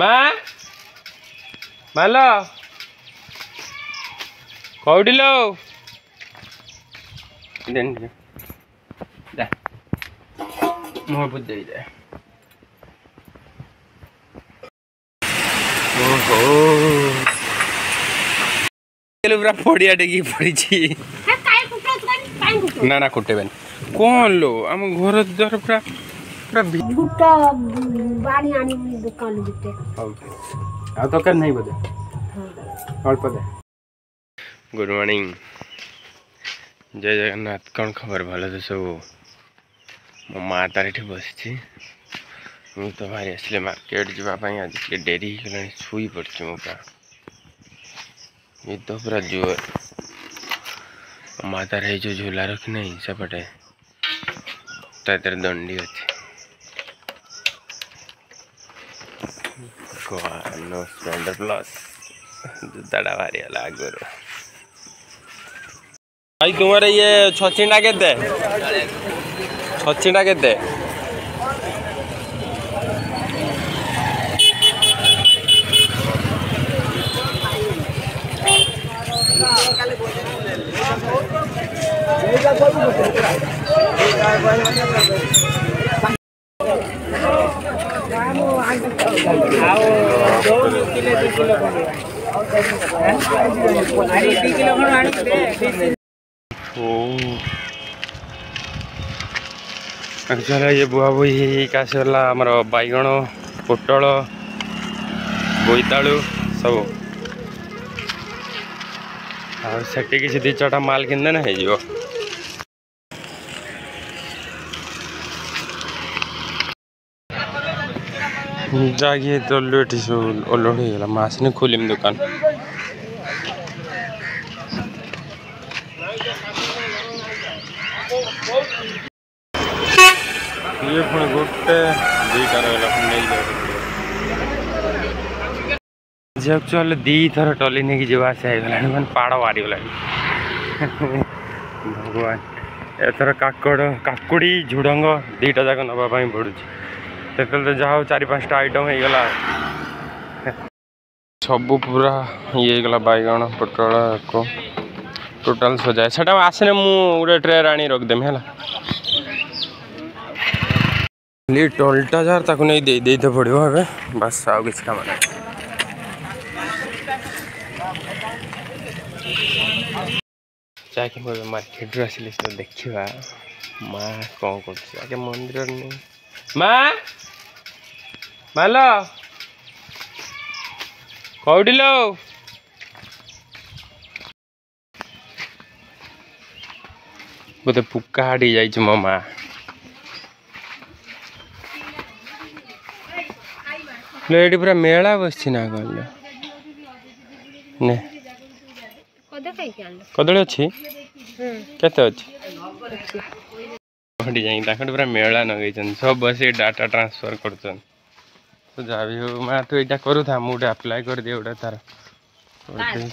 মা মালো କୋଉଠି ଲୋ ମୁହଁ ବୁଝେଇ ଦେ ପୁରା ପଡ଼ିଆ ଟେକି ପଡ଼ିଛି ନା ନା କୁଟେଇବେନି କ'ଣ ଲୋ ଆମ ଘର ଦ୍ୱାରା ପୁରା गुड मर्णिंग हाँ, तो हाँ। जय जगन्नाथ कौन खबर भल तो सब मो तारिठी बस तो बाहरी आस मार्केट जाए आज डेरी शुई पड़ी मोटा ये तो पूरा जोर मो मार झूला रखी ना सपटे तर दंडी अच्छे નો સ્પ્લેન્ડર પ્લસ દड़ा भारी वाला आगुर भाई तुम्हारे ये छछीटा केते छछीटा केते এইটা করব ଆକ୍ଚୁଆଲି ଇଏ ବୁହା ବୁହି ହେଇକି ଆସିଗଲା ଆମର ବାଇଗଣ ପୋଟଳ ବୋଇତାଳୁ ସବୁ ଆଉ ସେଠି କିଛି ଦୁଇ ଚାରିଟା ମାଲ୍ କିଣିଦେଲେ ହେଇଯିବ जागिए तो लोटी सो लोटी गेला मास ने खोलिम दुकान ये पुणे गोटे दी कर गेला पुणे नहीं जाओ चल दी थर टली ने की जीवा से गला मन पाड़ वारी गला भगवान एथर काकड़ काकुड़ी झुड़ंग दीटा जाक नवा पड़ू देखते तो जहा चार आइटम हो गला सब पूरा ये गला बैगण पटल टोटाल टोटल सजाए से आसने मुझे ट्रे आनी रखदेमी है टोलटा जार नहीं पड़ो अब बस आउ कि कम जा मार्केट देखा माँ कौन कर मंदिर नहीं माँ ভালো কোউটি ଲୋ ଗୋଟେ ପୁକା ହାଡ଼ି ଯାଇଛି ମୋ ମା ଏଠି ପୁରା ମେଳା ବସିଛି ନା କହିଲ ନେ କଦଳୀ ଅଛି କେତେ ଅଛି ଯାଇ ଯାଇକି ତାଙ୍କଠି ପୁରା ମେଳା ଲଗେଇଛନ୍ତି ସବୁ ବସି ଡାଟା ଟ୍ରାନ୍ସଫର କରୁଛନ୍ତି तो जहाँ भी हो मैं तो यहाँ करूँ था मुझे अप्लाई कर दिया उड़ा तारा और दे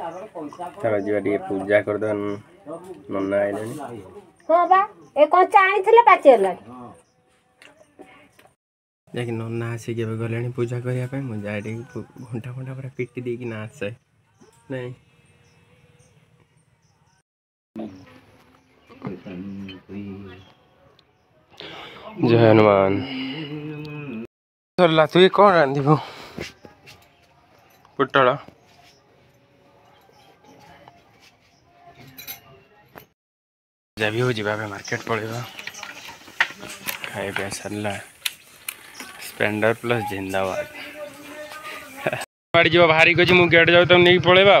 हाँ पूजा कर दन नन्ना आई थी हाँ बा एक कौन सा आने थे पैसे ले लेकिन नन्ना ऐसे क्या बोल रही है पूजा कर यहाँ पे मुझे आई थी घंटा घंटा पर पिट्टी देगी ना ऐसे नहीं जय हनुमान सरला तु कौन रांधि पोटल भी हो जाए मार्केट पलवा खाइबा सरला स्पेंडर प्लस जिंदाबाद गाड़ी जी बाहरी कर गेट जाऊ तुम तो नहीं पलवा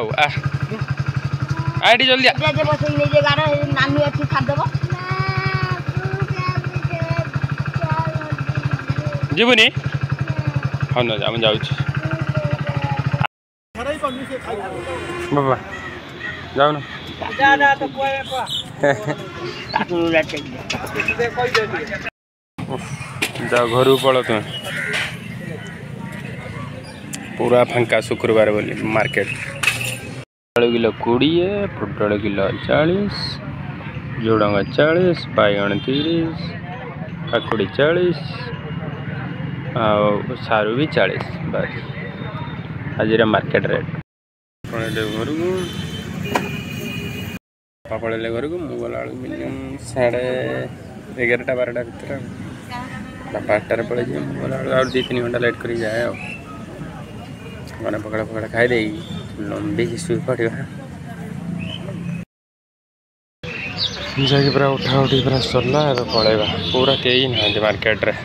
आ जल्दी ଯିବୁନି ହଉ ନ ଆମେ ଯାଉଛୁ ବାବା ଯାଉନ ଯାଅ ଘରକୁ पूरा फांका शुक्रवार मार्केट पटल किलो कोड़े पटल किलो चालीस झुड़ंग चालीस बैगण तीस काकुड़ी चालीस सारू भी चालीस बस आज मार्केट रेट पापा पड़े घर को मुझे मिनिमम साढ़े एगारटा बारटा भितर बापा आठटे पड़े जी मुझे आज दी तीन घंटा लेट कर जाए मैंने पकड़ा पकड़ा खाई देगी लंबी शिशु पड़ा जा पूरा उठा पूरा सरला पड़ेगा पूरा कई ना मार्केट रे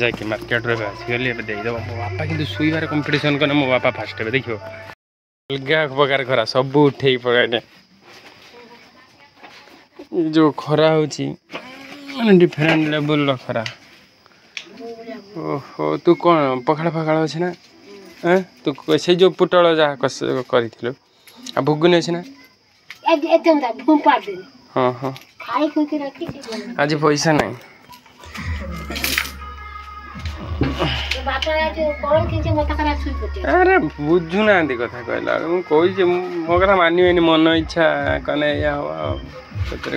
ଯାଇକି ମାର୍କେଟରେ ଏବେ ଆସିଗଲି ଏବେ ଦେଇଦେବ ମୋ ବାପା କିନ୍ତୁ ଶୋଇବାରେ କମ୍ପିଟିସନ୍ କଲେ ମୋ ବାପା ଫାଷ୍ଟ ଏବେ ଦେଖିବ ଅଲଗା ପ୍ରକାର ଖରା ସବୁ ଉଠେଇ ପକାଇଲେ ଯେଉଁ ଖରା ହେଉଛି ମାନେ ଡିଫରେଣ୍ଟ ଲେବୁଲ୍ର ଖରା ଓହୋ ତୁ କ'ଣ ପଖାଳ ଫଖାଳ ଅଛି ନା ତୁ ସେ ଯେଉଁ ପୋଟଳ ଯାହା କରିଥିଲୁ ଆଉ ଭୁଗୁନି ଅଛି ନା ହଁ ହଁ ଆଜି ପଇସା ନାହିଁ ଆରେ ବୁଝୁନାହାନ୍ତି କଥା କହିଲା ମୁଁ କହିଛି ମୋ କଥା ମାନିବେନି ମନ ଇଚ୍ଛା କଲେ ଏଇଆ ହବ ଆଉ ସେଥିରେ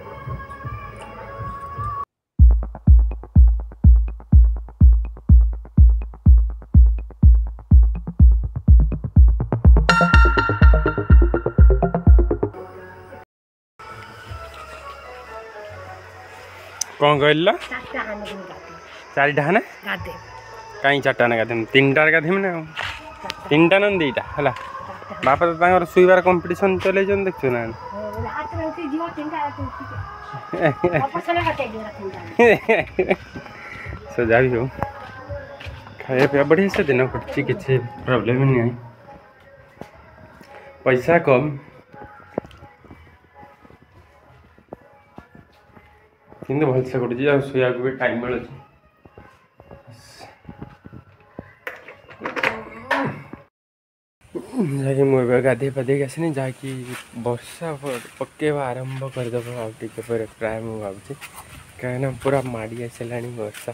कौन कहला चार कहीं चार ना गाधेम तीन टार गाधेम ना तीन टा ना दीटा तो है बाप तो तांगर सुइबार कंपटीशन चले ना रात सो जा भी हो खाया पिया बढ़िया से देना पड़ती किसी प्रॉब्लम नहीं पैसा कम କିନ୍ତୁ ଭଲସେ କଟୁଛି ଆଉ ଶୋଇବାକୁ ବି ଟାଇମ୍ ମିଳୁଛି ଯାହାକି ମୁଁ ଏବେ ଗାଧୋଇ ପାଧେଇକି ଆସିନି ଯାହାକି ବର୍ଷା ପକାଇବା ଆରମ୍ଭ କରିଦେବ ଆଉ ଟିକେ ପରେ ପ୍ରାୟ ମୁଁ ଭାବୁଛି କାହିଁକିନା ପୁରା ମାଡ଼ି ଆସିଲାଣି ବର୍ଷା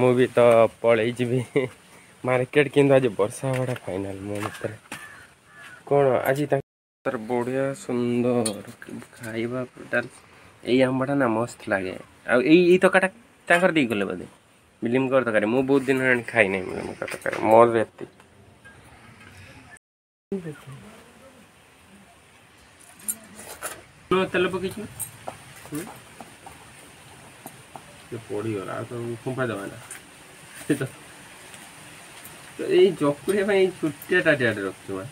ମୁଁ ବି ତ ପଳେଇ ଯିବି ମାର୍କେଟ କିନ୍ତୁ ଆଜି ବର୍ଷା ହେବାଟା ଫାଇନାଲ୍ ମୋ ମତରେ କ'ଣ ଆଜି ତାଙ୍କର ବଢ଼ିଆ ସୁନ୍ଦର ଖାଇବା ଟୋଟାଲ୍ ଏଇ ଆମ୍ବଟା ନା ମସ୍ତ ଲାଗେ ଆଉ ଏଇ ଏଇ ତରକାରୀଟା ତାଙ୍କର ଦେଇଗଲେ ବୋଧେ ମିଲିମଙ୍କର ତରକାରୀ ମୁଁ ବହୁତ ଦିନ ହେଲାଣି ଖାଇନାହିଁ ମିଲିମଙ୍କର ତରକାରୀ ମୋର ଏତେ ତେଲ ପକେଇଛୁ ପଡ଼ିଗଲା ଆଉ ତ ଫୁମ୍ପା ଦେବା ନା ସେ ତ ଏଇ ଚକୁଡ଼ିବା ପାଇଁ ଛୋଟିଆ ଟାଟିଆଟେ ରଖିଛୁ ମା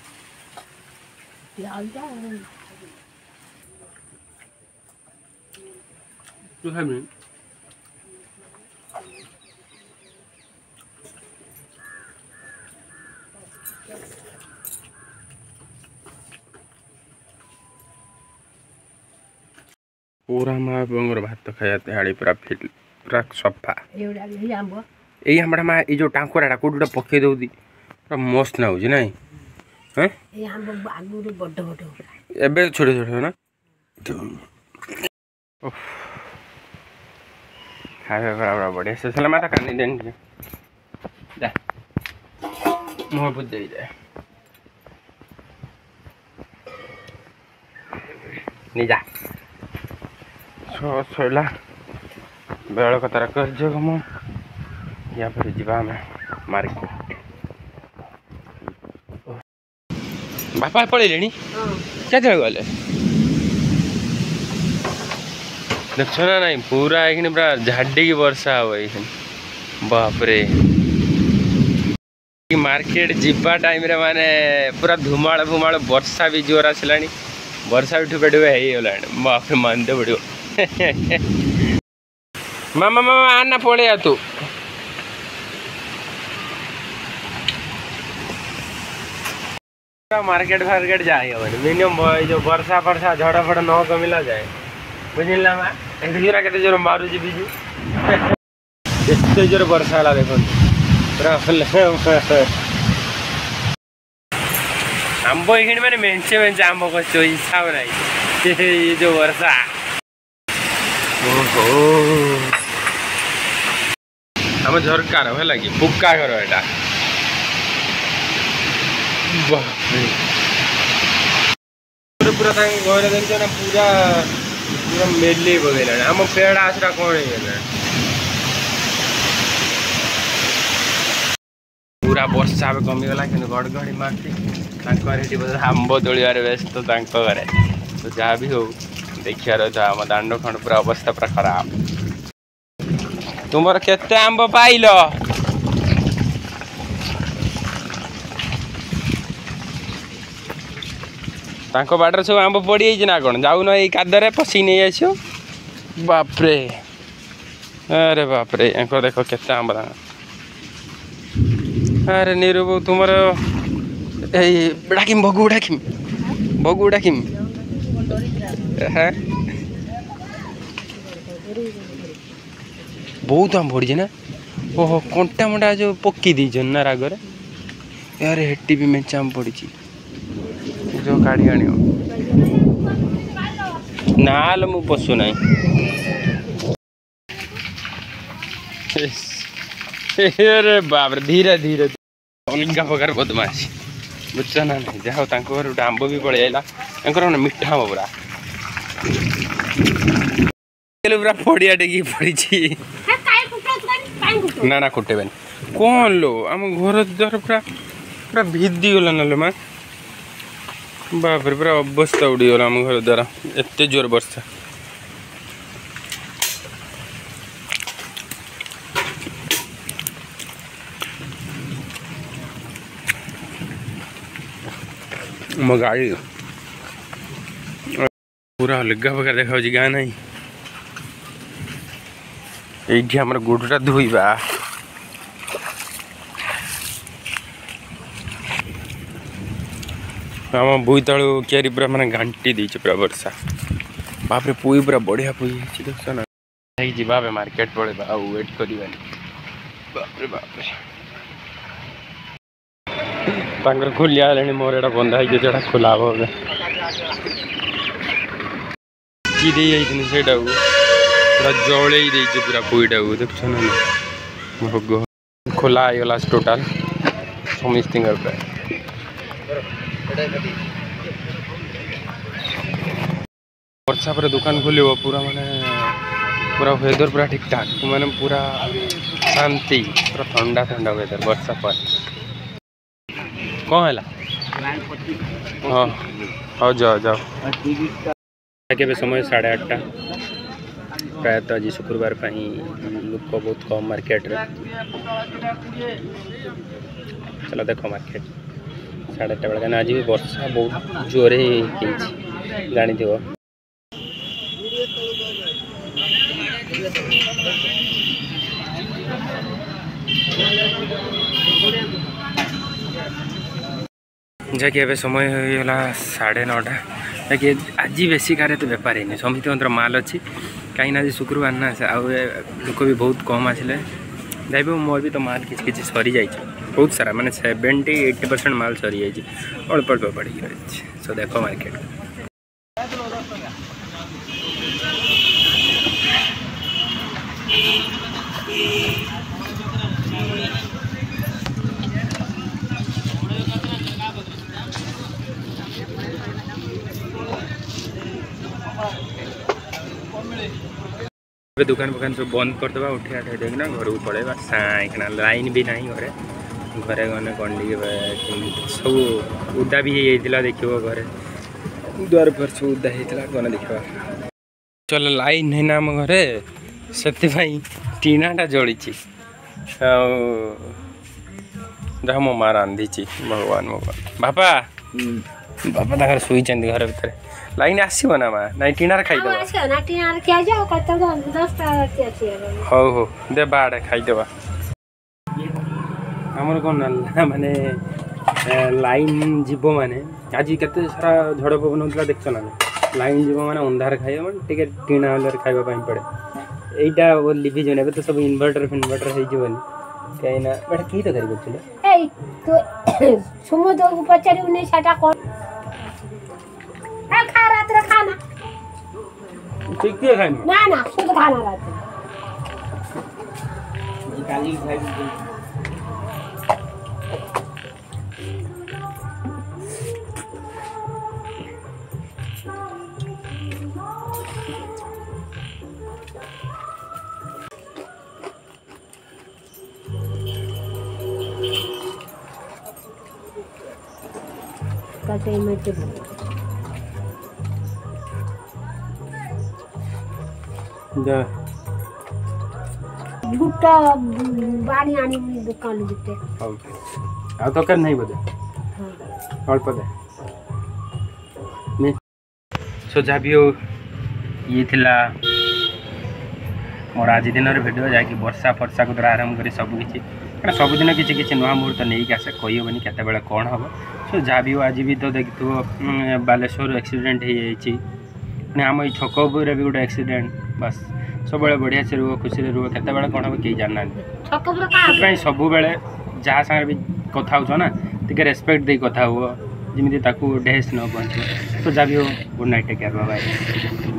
to heaven. पूरा माँ बंगोर भात तो खाया दिहाड़ी पूरा फिट पूरा सफा यही हमारा माँ ये जो टांकुराटा कोट गोटे दो दी पूरा मस्त ना जी नहीं एबे छोटे छोटे ना बढे ससला माता कांदे देणगी जा मोह बुद्ध जाय निजा ଶୋଇଲା ବେଳ କଥାର କାର୍ଯ୍ୟକ୍ରମ ୟା ପରେ ଯିବା ଆମେ ମାର୍କେଟ ବାପା ପଳେଇଲେଣି କେତେବେଳେ ଗଲେ देखो ना नहीं पूरा है कि पूरा झाड़ी वर्षा हुई बापरे मार्केट जीवा टाइम रे माने पूरा धुमाड़ फुमाड़ वर्षा भी जोर आसला वर्षा भी ठुपे ठुपे होगा बापरे मानते पड़ो मामा मामा आना पड़े तू मार्केट फार्केट जाए मिनिमम जो वर्षा फर्षा झड़ फड़ न कमिला जाए বুঝলাম ఎంత జోర కెట్ట జోర మారుచి బీజు ఎత్తు జోర బరసాల దేకండి আম্ব এখানে মানে মেঞ্চে মেঞ্চে আম্ব করছে ওই হিসাব নাই এই যে বর্ষা আমার ঝরকার হয়ে লাগে পুক্কা ঘর এটা পুরা পুরা তাকে ঘরে দেখছো না পুরা एकदम मेल्ली ಬಗೆಲಣ್ಣ ಆಮ ಪೇಡ ಆಸರ ಕೋಣಿಯಣ್ಣ पूरा ବର୍ଷା ଏବେ କମିଗଲା କିନ୍ତୁ ଗଡ଼ଗଡ଼ି ମାରୁଛି ତାଙ୍କ ଘରେ ଏଠି ବୋଧେ ଆମ୍ବ ତୋଳିବାରେ ବ୍ୟସ୍ତ ତାଙ୍କ ଘରେ ତ ଯାହା ବି ହଉ ଦେଖିବାର ତ ଆମ ଦାଣ୍ଡ ଖଣ୍ଡ ପୁରା ଅବସ୍ଥା ପୁରା ଖରାପ ତୁମର କେତେ ଆମ୍ବ ପାଇଲ ତାଙ୍କ ବାଡ଼ିରେ ସବୁ ଆମ୍ବ ପଡ଼ିଯାଇଛି ନା କ'ଣ ଯାଉନ ଏଇ କାଦରେ ପଶିକି ନେଇ ଆସିବ ବାପରେ ଆରେ ବାପରେ ୟାଙ୍କ ଦେଖ କେତେ ଆମ୍ବ ତାଙ୍କ ଆରେ ନିରୁ ବୋଉ ତୁମର ଏଇ ଡାକିମି ବଗୁ ଡାକିମି ବଗୁ ଡାକିମି ବହୁତ ଆମ୍ବ ପଡ଼ିଛି ନା ଓହୋ କଣ୍ଟା কন্টা ଯେଉଁ ପକେଇ পকি ନା ରାଗରେ রাগরে ହେଟି ବି ମେଞ୍ଚା ଆମ୍ବ ପଡ଼ିଛି જો કાઢી આણ્યો ના હાલ હું પશું નહીં અરે બાપરે ધીરે ધીરે ઓલિંગા વગર બદમાશ બચ્ચાના નહીં જાઓ તાંકો ଗୋଟେ ଆମ୍ବ ବି ପଳେଇ ଆଇଲା ତାଙ୍କର ମାନେ ମିଠା ଆମ୍ବ ପୁରା ପୁରା ଫଡ଼ିଆ ଟେକି ପଡ଼ିଛି ନା ନା କୁଟେଇବେନି କ'ଣ ଲୋ ଆମ ଘର ଦ୍ୱାର ପୁରା ପୁରା ଭିଦି ଗଲା ନା ଲୋ ମା बापरे पूरा अवस्था उड़ीगला आम घर द्वारा एत जोर बर्षा म गाड़ी पूरा लिगा पकड़ देखा गाँ नाई ये हमारे गोड़ा धोबा ଆମ ବୋଇତାଳୁ କିଆରି ପୁରା ମାନେ ଘାଣ୍ଟି ଦେଇଛି ପୁରା ବର୍ଷା ବାପରେ ପୋଇ ପୁରା ବଢ଼ିଆ ପୋଇ ହେଇଛି ଦେଖୁଛ ନା ହେଇକି ଯିବା ଏବେ ମାର୍କେଟ ପଳେଇବା ଆଉ ୱେଟ୍ କରିବାନି ବାପରେ ବାପରେ ତାଙ୍କର ଖୋଲିଆ ହେଲାଣି ମୋର ଏଇଟା ବନ୍ଧା ହେଇଛି ସେଇଟା ଖୋଲା ହବ ଏବେ କି ଦେଇ ଯାଇଛନ୍ତି ସେଇଟାକୁ ପୁରା ଜଳେଇ ଦେଇଛି ପୁରା ପୋଇଟାକୁ ଦେଖୁଛ ନା ଭୋଗ ଖୋଲା ହେଇଗଲା ଟୋଟାଲ ସମସ୍ତଙ୍କର ପ୍ରାୟ वर्षा पर दुकान खोल पूरा मैंने पूरा वेदर पूरा ठीक ठाक मान पूरा शांति पूरा ठंडा ठंडा वेदर वर्षा पर कौन है हाँ जाओ जाओ के समय साढ़े आठटा प्रायत तो आज शुक्रवार लुक बहुत कम मार्केट रे चलो देखो मार्केट ସାଢ଼େ ଆଠଟା ବେଳେ କାହିଁକିନା ଆଜି ବି ବର୍ଷା ବହୁତ ଜୋରରେ ହେଇଛି ଜାଣିଥିବ ଯାହାକି ଏବେ ସମୟ ହୋଇଗଲା ସାଢ଼େ ନଅଟା ଯାହାକି ଆଜି ବେଶୀ କାହାର ଏତେ ବେପାର ହେଇନି ସମିତିଙ୍କର ମାଲ୍ ଅଛି କାହିଁକିନା ଆଜି ଶୁକ୍ରବାର ନା ଆଉ ଲୋକ ବି ବହୁତ କମ୍ ଆସିଲେ ଯାଇବ ମୋର ବି ତ ମାଲ୍ କିଛି କିଛି ସରିଯାଇଛି बहुत सारा मैंने सेवेन्टी एट्टी परसेंट माल सरी जाए अल्प अल्प पड़ी सो देख मार्केट दुकान फुकान सब बंद करदे उठे उठे देखना घर को पड़ेगा साइकना लाइन भी नहीं घरे ଘରେ ଗଲେ ଗଣ୍ଡିକି ସବୁ ଉଦା ବି ହେଇଯାଇଥିଲା ଦେଖିବ ଘରେ ଦୁଆର ଫୁଆର ସବୁ ଉଦା ହେଇଥିଲା ଗଲେ ଦେଖିବା ଚଲ ଲାଇନ୍ ହେଇନା ଆମ ଘରେ ସେଥିପାଇଁ ଟିଣାଟା ଜଳିଛି ଆଉ ଯାହା ମୋ ମା ରାନ୍ଧିଛି ଭଗବାନ ଭଗବାନ ବାପା ବାପା ତାଙ୍କର ଶୋଇଛନ୍ତି ଘର ଭିତରେ ଲାଇନ୍ ଆସିବ ନା ମା ନାଇଁ ଟିଣାରେ ଖାଇଦେବା ହଉ ହଉ ଦେ ବାଡ଼େ ଖାଇଦେବା ଆମର କ'ଣ ନା ମାନେ ଲାଇନ୍ ଯିବ ମାନେ ଆଜି କେତେ ସାରା ଝଡ଼ ପବନ ହେଉଥିଲା ଦେଖିଛ ନା ଲାଇନ୍ ଯିବ ମାନେ ଅନ୍ଧାର ଖାଇବ ମାନେ ଟିକେ ଟିଣା ଅନ୍ଧାର ଖାଇବା ପାଇଁ ପଡ଼େ ଏଇଟା ଲିଭିଯିବନି ଏବେ ତ ସବୁ ଇନଭର୍ଟର ଫିନଭର୍ଟର ହେଇଯିବନି କାହିଁକିନା ଏଇଟା କି ତରକାରୀ କରୁଥିଲେ ସୁମଦକୁ ପଚାରିବୁନି ସେଟା କ'ଣ ଖା ରାତିରେ ନା ନା ସୁଧ ଖାନା ରାତିରେ କାଲି ଖାଇବୁ kasih macam dah ଝୁଟ ବାଣି ଆଣିବି ଦୋକାନରୁ ଗୋଟେ ହଉ ଆଉ ଦରକାର ନାହିଁ ବୋଧେ ଅଳ୍ପ ଦେ ସୋ ଯାହା ବି ହଉ ଇଏ ଥିଲା ମୋର ଆଜି ଦିନର ଭିଡ଼ିଓ ଯାହାକି ବର୍ଷା ଫର୍ଷାକୁ ଧର ଆରମ୍ଭ କରି ସବୁକିଛି କାରଣ ସବୁଦିନ କିଛି କିଛି ନୂଆ ମୁହୂର୍ତ୍ତ ନେଇକି ଆସେ କହିହେବନି କେତେବେଳେ କ'ଣ ହେବ ସୋ ଯାହା ବି ହଉ ଆଜି ବି ତ ଦେଖିଥିବ ବାଲେଶ୍ୱର ଆକ୍ସିଡେଣ୍ଟ ହୋଇଯାଇଛି ପୁଣି ଆମ ଏଇ ଛକ ଉପରେ ବି ଗୋଟେ ଆକ୍ସିଡେଣ୍ଟ ବାସ୍ ସବୁବେଳେ ବଢ଼ିଆ ସେ ରୁହ ଖୁସିରେ ରୁହ କେତେବେଳେ କ'ଣ ହେବ କେହି ଜାଣିନାହାନ୍ତି ସେଥିପାଇଁ ସବୁବେଳେ ଯାହା ସାଙ୍ଗରେ ବି କଥା ହେଉଛ ନା ଟିକେ ରେସ୍ପେକ୍ଟ ଦେଇ କଥା ହୁଅ ଯେମିତି ତାକୁ ଡେସ୍ ନ ପହଞ୍ଚିବ ତ ଯାହା ବି ହଉ good night take care bye